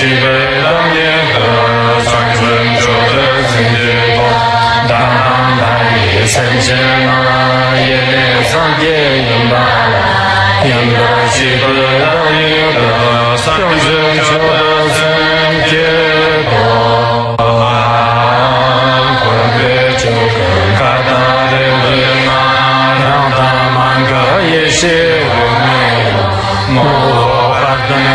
Shiva, Shiva, Shiva, Shiva, Shiva, Shiva,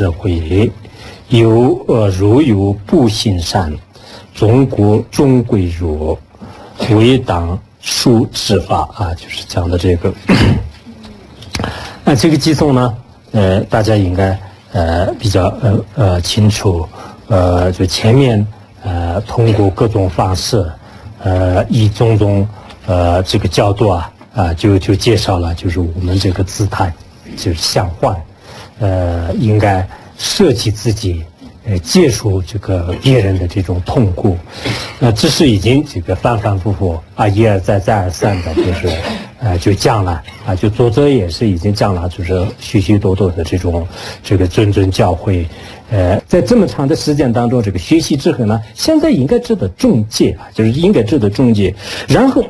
社会，有呃如有不行善，中国终归弱，为党树执法啊，就是讲的这个。那这个寄送呢，呃，大家应该呃比较呃呃清楚，呃，就前面呃通过各种方式，呃以种种呃这个角度啊啊就就介绍了，就是我们这个姿态就是相换，呃应该设计自己。呃，接受这个别人的这种痛苦，那这是已经这个反反复复啊，一而再再而三的，就是呃，就讲了啊，就作者也是已经讲了，就是许许多多的这种这个谆谆教诲，呃，在这么长的时间当中，这个学习之后呢，现在应该知道中介啊，就是应该知道中介，然后。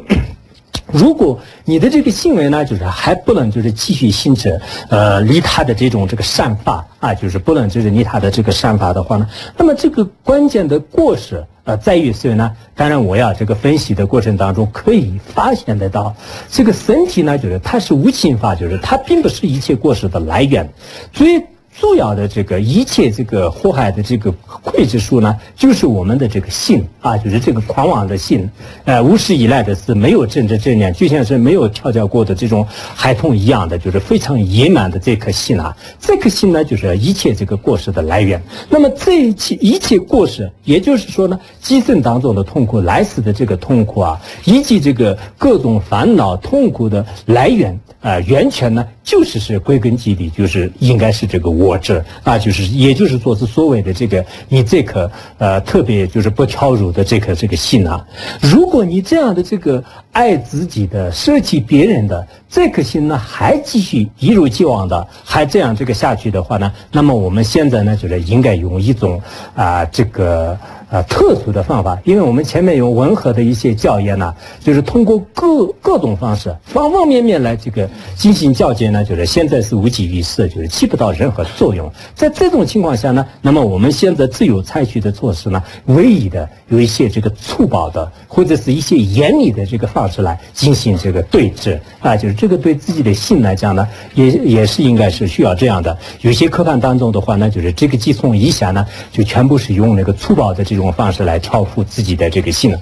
如果你的这个行为呢，就是还不能就是继续行持，呃，利他的这种这个善法啊，就是不能就是利他的这个善法的话呢，那么这个关键的过失呃在于所以呢，当然我要这个分析的过程当中可以发现得到，这个身体呢，就是它是无情法，就是它并不是一切过失的来源，最。主要的这个一切这个祸害的这个馈之数呢，就是我们的这个信啊，就是这个狂妄的信，呃，无始以来的是没有正知正念，就像是没有调教过的这种孩童一样的，就是非常野蛮的这颗心啊，这颗心呢，就是一切这个过失的来源。那么这一切一切过失，也就是说呢，今生当中的痛苦，来世的这个痛苦啊，以及这个各种烦恼痛苦的来源啊、源泉呢，就是是归根结底就是应该是这个我执啊，就是也就是说是所谓的这个你这颗呃特别就是不挑辱的这颗这个心啊，如果你这样的这个爱自己的舍弃别人的这颗心呢还继续一如既往的还这样这个下去的话呢，那么我们现在呢就是应该用一种啊这个。啊，特殊的方法，因为我们前面有温和的一些教研呢，就是通过各各种方式，方方面面来这个进行教检呢，就是现在是无济于事，就是起不到任何作用。在这种情况下呢，那么我们现在只有采取的措施呢，唯一的有一些这个粗暴的或者是一些严厉的这个方式来进行这个对峙啊，就是这个对自己的性来讲呢，也也是应该是需要这样的。有些科判当中的话呢，就是这个寄送以下呢，就全部是用那个粗暴的这种。种方式来超乎自己的这个性能。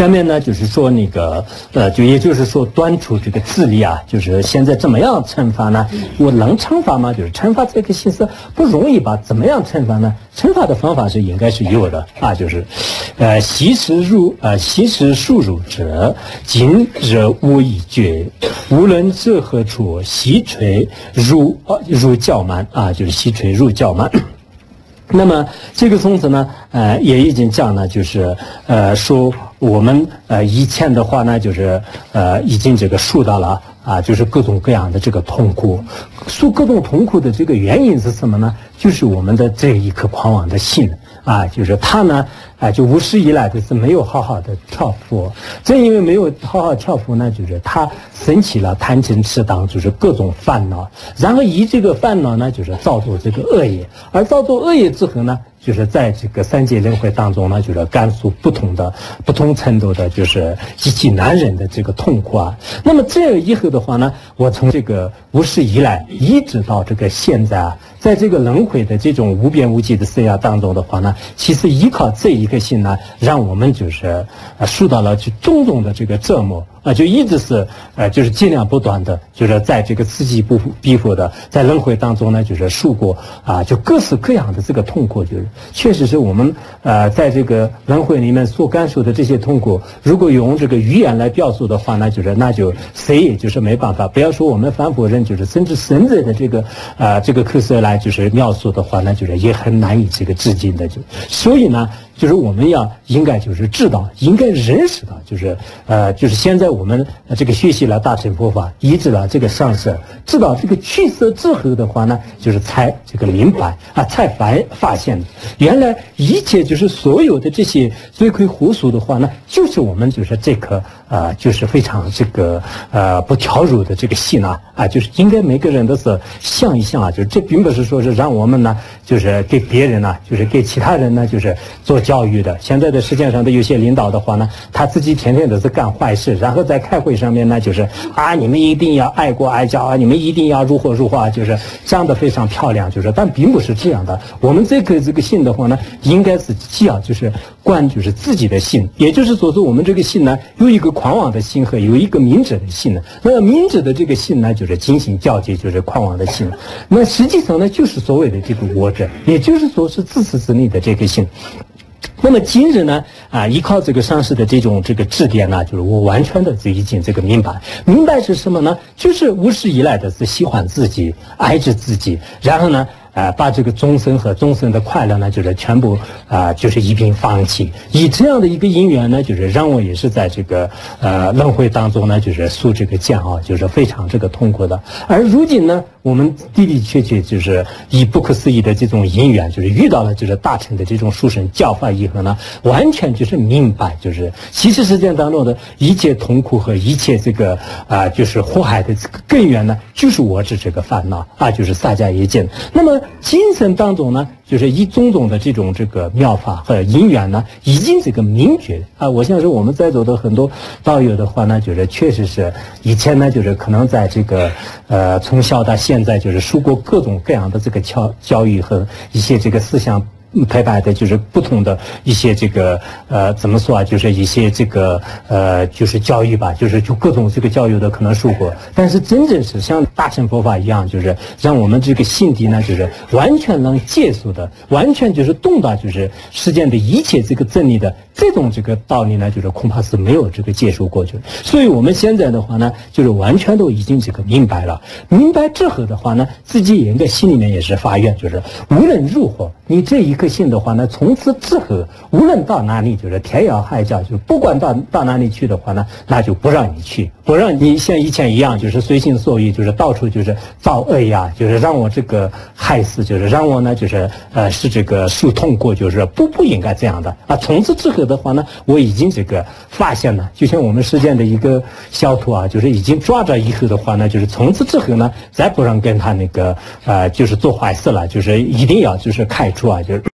下面呢，就是说那个，呃，就也就是说，端出这个智力啊，就是现在怎么样惩罚呢？我能惩罚吗？就是惩罚这个心思不容易吧？怎么样惩罚呢？惩罚的方法是应该是有的啊，就是，呃，习食入，呃，习食数入者，今日无一绝，无论至何处，细垂入呃，入较慢啊，就是细垂入较慢。那么这个宗旨呢，呃，也已经讲了，就是呃说。我们呃以前的话呢，就是呃已经这个受到了啊，就是各种各样的这个痛苦，受各种痛苦的这个原因是什么呢？就是我们的这一颗狂妄的心啊，就是他呢啊，就无始以来就是没有好好的跳佛。正因为没有好好跳佛呢，就是他生起了贪嗔痴等，就是各种烦恼，然后以这个烦恼呢，就是造作这个恶业，而造作恶业之后呢。就是在这个三界轮回当中呢，就是甘肃不同的、不同程度的，就是极其难忍的这个痛苦啊。那么这样以后的话呢，我从这个无始以来一直到这个现在啊，在这个轮回的这种无边无际的生涯当中的话呢，其实依靠这一颗心呢，让我们就是呃受到了就种种的这个折磨。啊，就一直是，呃，就是尽量不断的，就是在这个刺激不逼迫的，在轮回当中呢，就是受过啊，就各式各样的这个痛苦，就是确实是我们呃，在这个轮回里面所感受的这些痛苦，如果用这个语言来表述的话，那就是那就谁也就是没办法。不要说我们凡夫人，就是甚至神者的这个啊这个口舌来就是尿素的话，那就是也很难以这个致敬的。就所以呢。就是我们要应该就是知道，应该认识到，就是呃，就是现在我们这个学习了大乘佛法，一直了这个上色，知道这个去色之后的话呢，就是才这个明白啊，才发发现原来一切就是所有的这些罪魁祸首的话呢，就是我们就是这颗啊，就是非常这个呃不调柔的这个心啊啊，就是应该每个人都是想一想啊，就是这并不是说是让我们呢，就是给别人呢，就是给其他人呢，就是做。教育的现在的世界上的有些领导的话呢，他自己天天都是干坏事，然后在开会上面呢，就是啊，你们一定要爱国爱家啊，你们一定要如何如何，就是讲的非常漂亮，就是但并不是这样的。我们这个这个信的话呢，应该是既要就是关就是自己的心，也就是说是我们这个信呢，有一个狂妄的心和有一个明智的心呢。那么明智的这个心呢，就是精心交接，就是狂妄的心。那实际上呢，就是所谓的这个我者，也就是说是自私自利的这个心。那么今日呢，啊，依靠这个上市的这种这个质点呢，就是我完全的就已经这个明白，明白是什么呢？就是无始以来的是喜欢自己，爱着自己，然后呢。啊，把这个终生和终生的快乐呢，就是全部啊，就是一并放弃。以这样的一个因缘呢，就是让我也是在这个呃轮回当中呢，就是受这个煎熬，就是非常这个痛苦的。而如今呢，我们的的确确就是以不可思议的这种因缘，就是遇到了就是大乘的这种书生教化以后呢，完全就是明白，就是其实世间当中的一切痛苦和一切这个啊，就是祸害的这个根源呢，就是我执这个烦恼啊，就是撒迦耶见。那么。精神当中呢，就是一种种的这种这个妙法和因缘呢，已经这个明觉啊。我想说，我们在座的很多道友的话呢，就是确实是以前呢，就是可能在这个呃从小到现在，就是受过各种各样的这个教教育和一些这个思想。陪伴的就是不同的一些这个呃怎么说啊？就是一些这个呃就是教育吧，就是就各种这个教育的可能受过，但是真正是像大乘佛法一样，就是让我们这个心底呢，就是完全能接受的，完全就是懂到就是世间的一切这个真理的这种这个道理呢，就是恐怕是没有这个接受过去。所以我们现在的话呢，就是完全都已经这个明白了。明白之后的话呢，自己也应该心里面也是发愿，就是无论如何，你这一。个性的话呢，从此之后，无论到哪里，就是天涯海角，就不管到到哪里去的话呢，那就不让你去，不让你像以前一样，就是随心所欲，就是到处就是造恶呀，就是让我这个害死，就是让我呢，就是呃，是这个受痛苦，就是不不应该这样的啊。从此之后的话呢，我已经这个发现了，就像我们世间的一个小徒啊，就是已经抓着以后的话呢，就是从此之后呢，再不让跟他那个呃，就是做坏事了，就是一定要就是开除啊，就是。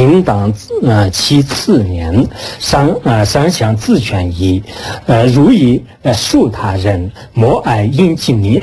行党呃七次年，三呃三项自权一，呃如以呃恕他人，莫爱因其民。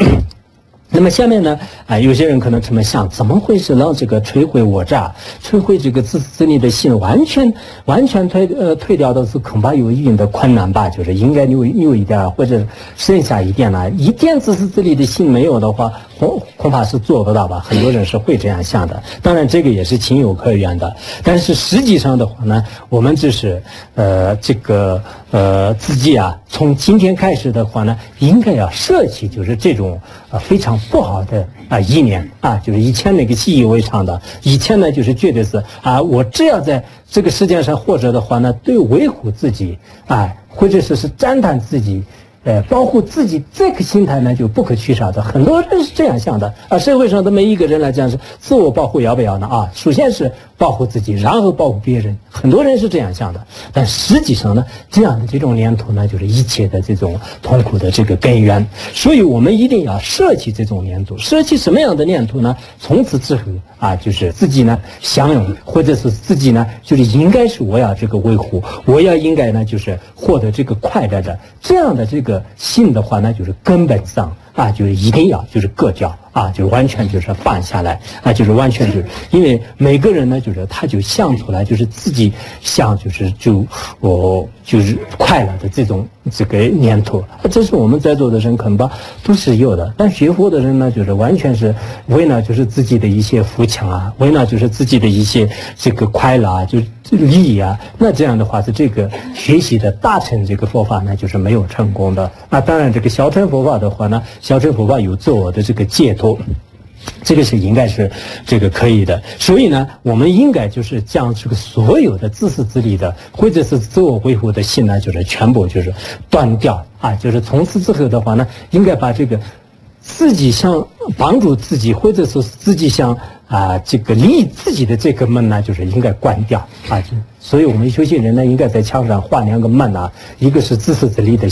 那么下面呢，啊，有些人可能这么想，怎么会是让这个摧毁我这、摧毁这个自私自利的心，完全完全退呃退掉的是恐怕有一定的困难吧？就是应该有有一点或者剩下一点呢，一点自私自利的心没有的话，恐恐怕是做不到吧？很多人是会这样想的。当然，这个也是情有可原的。但是实际上的话呢，我们就是呃这个呃自己啊，从今天开始的话呢，应该要舍弃就是这种啊非常。不好的啊意念啊，就是以前那个习以为常的，以前呢就是觉得是啊，我只要在这个世界上活着的话呢，对维护自己啊，或者说是赞叹自己。呃，保护自己这个心态呢，就不可缺少的。很多人是这样想的啊。社会上的每一个人来讲是自我保护要不要呢？啊，首先是保护自己，然后保护别人。很多人是这样想的，但实际上呢，这样的这种念头呢，就是一切的这种痛苦的这个根源。所以我们一定要舍弃这种念头。舍弃什么样的念头呢？从此之后啊，就是自己呢享有，或者是自己呢，就是应该是我要这个维护，我要应该呢，就是获得这个快乐的这样的这个。信的话，那就是根本上啊，就是一定要就是各教啊，就完全就是放下来啊，就是完全就是，因为每个人呢，就是他就想出来，就是自己想就是就哦，就是快乐的这种这个念头啊。这是我们在座的人可能吧都是有的，但学佛的人呢，就是完全是为了就是自己的一些福强啊，为了就是自己的一些这个快乐啊，就。利益啊，那这样的话是这个学习的大乘这个佛法呢，就是没有成功的。那当然，这个小乘佛法的话呢，小乘佛法有自我的这个解脱，这个是应该是这个可以的。所以呢，我们应该就是将这个所有的自私自利的或者是自我维护的心呢，就是全部就是断掉啊，就是从此之后的话呢，应该把这个自己想帮助自己或者是自己想。啊，这个利自己的这个门呢，就是应该关掉啊。所以，我们修行人呢，应该在墙上画两个门啊，一个是自私自利的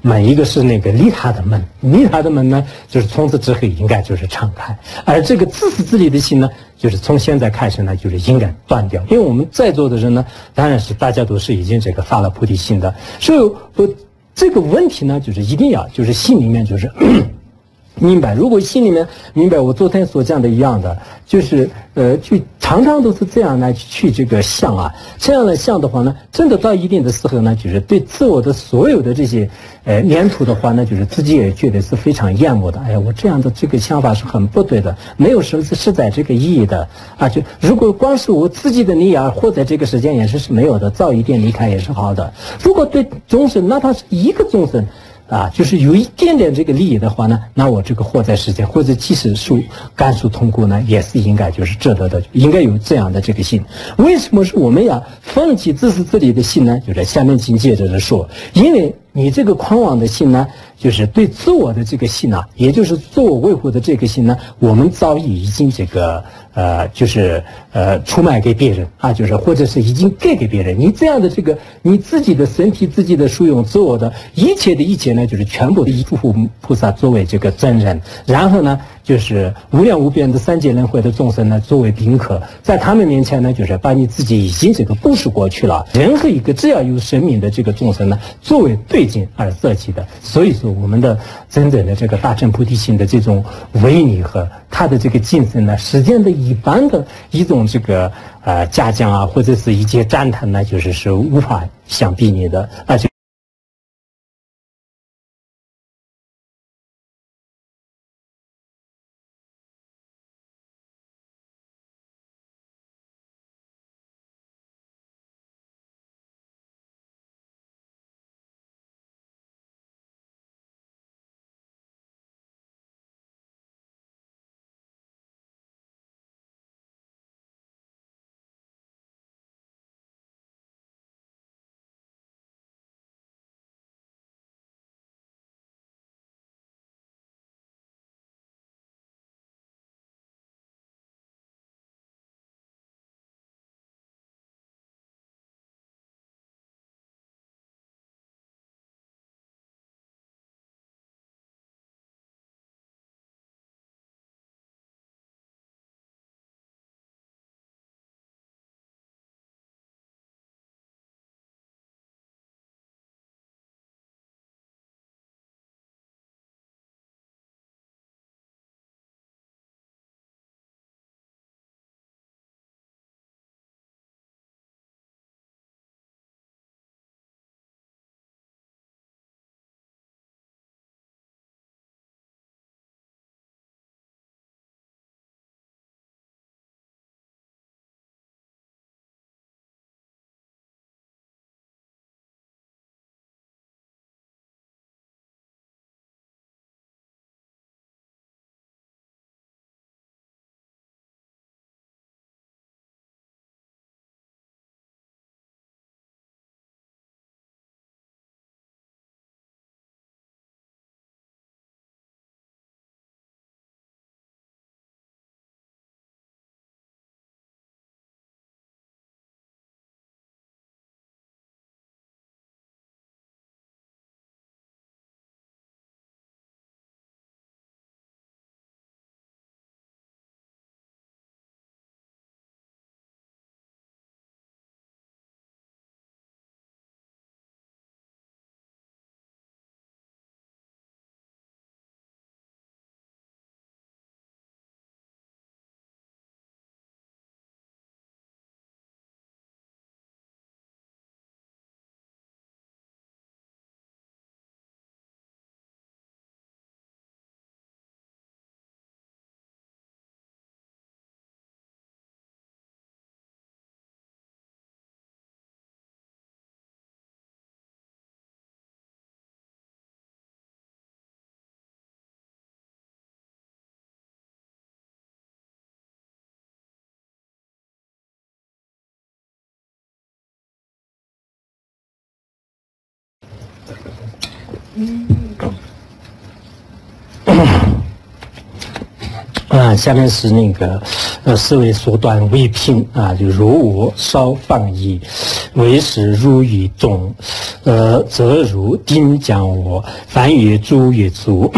门，一个是那个利他的门。利他的门呢，就是从此之后应该就是敞开。而这个自私自利的心呢，就是从现在开始呢，就是应该断掉。因为我们在座的人呢，当然是大家都是已经这个发了菩提心的，所以我，这个问题呢，就是一定要就是心里面就是。明白，如果心里面明白我昨天所讲的一样的，就是呃，就常常都是这样来去这个想啊，这样的想的话呢，真的到一定的时候呢，就是对自我的所有的这些呃念头的话呢，就是自己也觉得是非常厌恶的。哎呀，我这样的这个想法是很不对的，没有什么是实在这个意义的啊。就如果光是我自己的利益而活在这个时间也是是没有的，早一点离开也是好的。如果对众生，哪怕是一个众生。啊，就是有一点点这个利益的话呢，那我这个活在世间或者即使受甘肃通过呢，也是应该就是值得的，应该有这样的这个信。为什么是我们要放弃自私自利的信呢？就在下面紧接着的说，因为你这个狂妄的信呢。就是对自我的这个心呢，也就是自我维护的这个心呢，我们早已已经这个呃，就是呃出卖给别人啊，就是或者是已经给给别人。你这样的这个你自己的身体、自己的属用、自我的一切的一切呢，就是全部的以诸佛菩萨作为这个真人，然后呢。就是无量无边的三界轮回的众生呢，作为宾客，在他们面前呢，就是把你自己已经这个布施过去了。任何一个只要有生命的这个众生呢，作为对境而设计的。所以说，我们的真正的这个大乘菩提心的这种威力和他的这个精神呢，实践的一般的一种这个呃嘉奖啊，或者是一些赞叹呢，就是是无法相比拟的，而且。啊，下面是那个，呃，思维缩短为平啊，就如我少放逸，为时如于众，呃，则如丁将我，凡越足越足。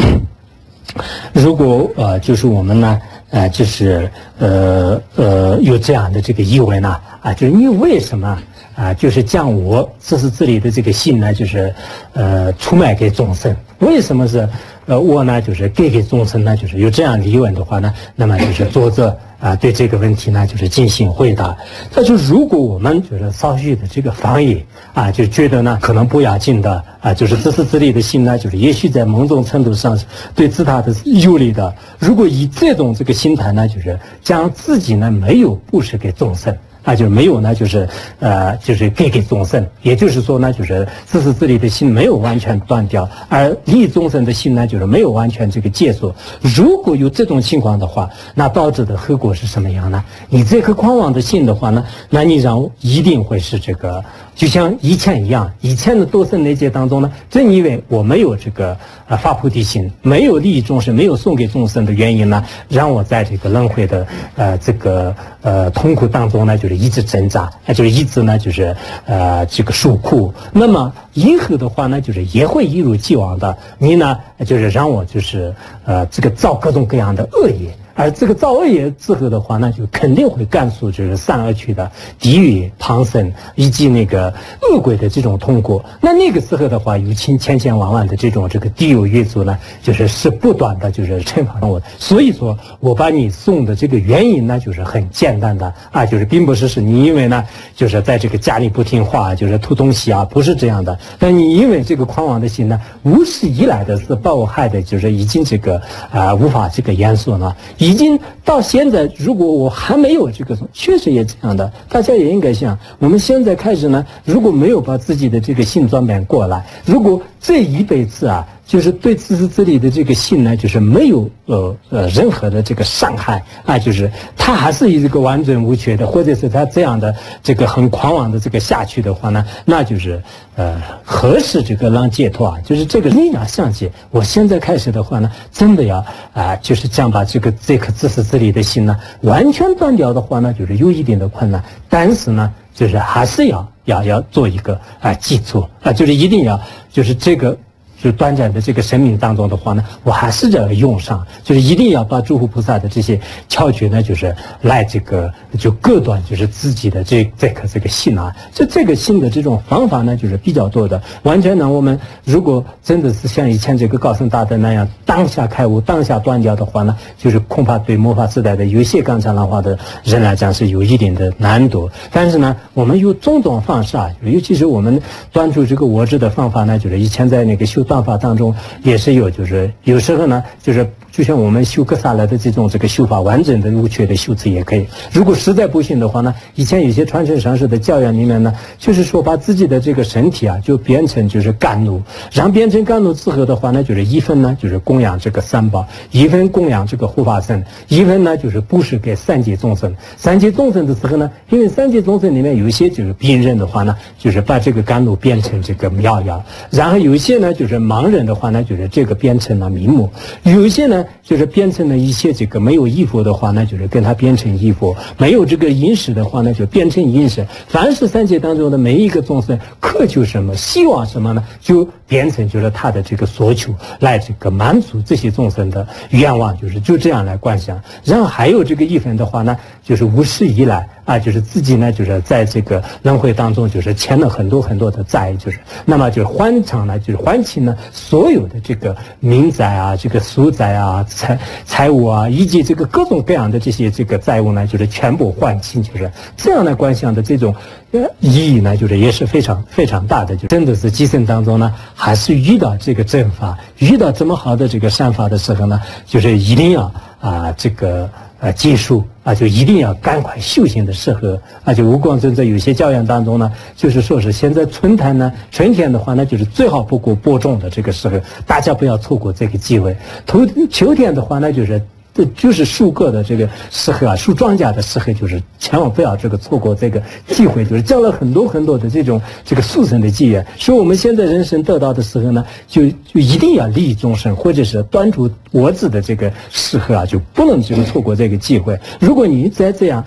如果呃，就是我们呢，呃，就是呃呃，有这样的这个意味呢，啊，就是你为什么啊，就是将我自私自利的这个心呢，就是呃，出卖给众生？为什么是？呃，我呢就是给给众生呢，就是有这样疑问的话呢，那么就是作者啊对这个问题呢就是进行回答。他就如果我们觉得稍许的这个防御啊，就觉得呢可能不要紧的啊，就是自私自利的心呢，就是也许在某种程度上对自他的有利的。如果以这种这个心态呢，就是将自己呢没有布施给众生。那就是没有呢，就是呃，就是给给众生，也就是说呢，就是自私自利的心没有完全断掉，而利众生的心呢，就是没有完全这个戒束。如果有这种情况的话，那导致的后果是什么样呢？你这颗狂妄的心的话呢，那你让一定会是这个。就像以前一样，以前的多生那劫当中呢，正因为我没有这个呃发菩提心，没有利益众生，没有送给众生的原因呢，让我在这个轮回的呃这个呃痛苦当中呢，就是一直挣扎，那就是一直呢就是呃这个受苦。那么以后的话呢，就是也会一如既往的，你呢就是让我就是呃这个造各种各样的恶业。而这个造恶业之后的话，那就肯定会感受就是善恶趣的地狱、旁生以及那个恶鬼的这种痛苦。那那个时候的话，有千千千万万的这种这个地狱狱卒呢，就是是不断的就是惩罚我。所以说我把你送的这个原因呢，就是很简单的啊，就是并不是是你因为呢，就是在这个家里不听话，就是偷东西啊，不是这样的。那你因为这个狂妄的心呢，无始以来的是把我害的，就是已经这个啊无法这个言说了。已经到现在，如果我还没有这个，确实也这样的。大家也应该想，我们现在开始呢，如果没有把自己的这个性转变过来，如果这一辈子啊。就是对自私自利的这个心呢，就是没有呃呃任何的这个伤害啊，就是他还是一个完整无缺的，或者是他这样的这个很狂妄的这个下去的话呢，那就是呃何时这个让解脱啊？就是这个力量相解。我现在开始的话呢，真的要啊，就是将把这个这颗自私自利的心呢完全断掉的话呢，就是有一定的困难，但是呢，就是还是要要要做一个啊基础啊，就是一定要就是这个。就短暂的这个生命当中的话呢，我还是要用上，就是一定要把诸佛菩萨的这些窍诀呢，就是来这个就割断，就是自己的这这颗这个心啊。这这个心的这种方法呢，就是比较多的。完全呢，我们如果真的是像以前这个高僧大德那样当下开悟、当下断掉的话呢，就是恐怕对魔法时代的有些刚强浪花的人来讲是有一定的难度。但是呢，我们有种种方式啊，尤其是我们端出这个我执的方法呢，就是以前在那个修。办法当中也是有，就是有时候呢，就是就像我们修格萨来的这种这个修法，完整的无缺的修持也可以。如果实在不行的话呢，以前有些传承上师的教养里面呢，就是说把自己的这个身体啊，就变成就是甘露，然后变成甘露之后的话呢，就是一分呢就是供养这个三宝，一分供养这个护法神，一分呢就是布施给三界众生。三界众生的时候呢，因为三界众生里面有一些就是病人的话呢，就是把这个甘露变成这个妙药，然后有一些呢就是。盲人的话呢，就是这个变成了名目；有一些呢，就是变成了一些这个没有衣服的话呢，就是跟他变成衣服；没有这个饮食的话呢，就变成饮食。凡是三界当中的每一个众生渴求什么、希望什么呢，就变成就是他的这个所求，来这个满足这些众生的愿望，就是就这样来观想。然后还有这个一分的话呢，就是无始以来。啊，就是自己呢，就是在这个轮回当中，就是欠了很多很多的债，就是那么就是还偿呢，就是还清呢所有的这个民债啊，这个俗债啊，财财务啊，以及这个各种各样的这些这个债务呢，就是全部还清，就是这样的观想的这种呃意义呢，就是也是非常非常大的。就真的是基层当中呢，还是遇到这个政法，遇到这么好的这个善法的时候呢，就是一定要啊这个。啊，技术啊，就一定要赶快修行的时候而且吴光尊在有些教养当中呢，就是说是现在春天呢，春天的话呢，就是最好不过播种的这个时候，大家不要错过这个机会。秋秋天的话呢，就是这就是树个的这个时候啊，树庄稼的时候，就是千万不要这个错过这个机会，就是交了很多很多的这种这个速成的机缘。所以我们现在人生得到的时候呢，就就一定要利益众生，或者是端住我子的这个时候啊，就不能就是错过这个机会。如果你再这样。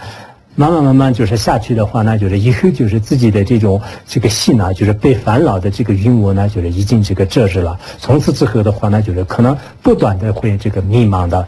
慢慢慢慢就是下去的话，那就是以后就是自己的这种这个心呢，就是被烦恼的这个云雾呢，就是已经这个遮住了。从此之后的话，那就是可能不断的会这个迷茫的。